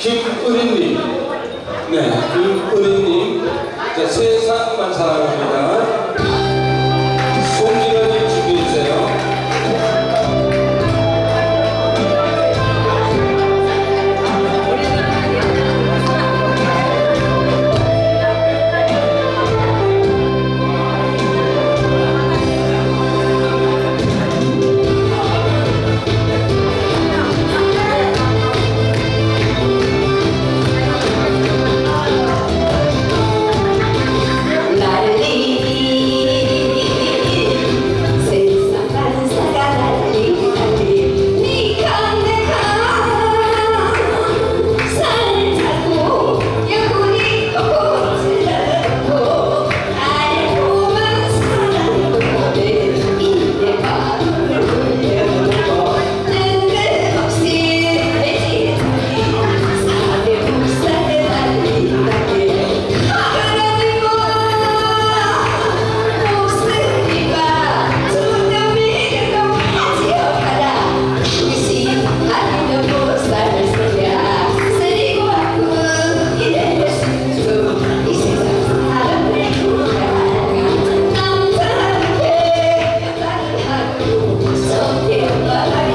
김은희님. 네, 김은희님. 세상만 사랑합니다. 太。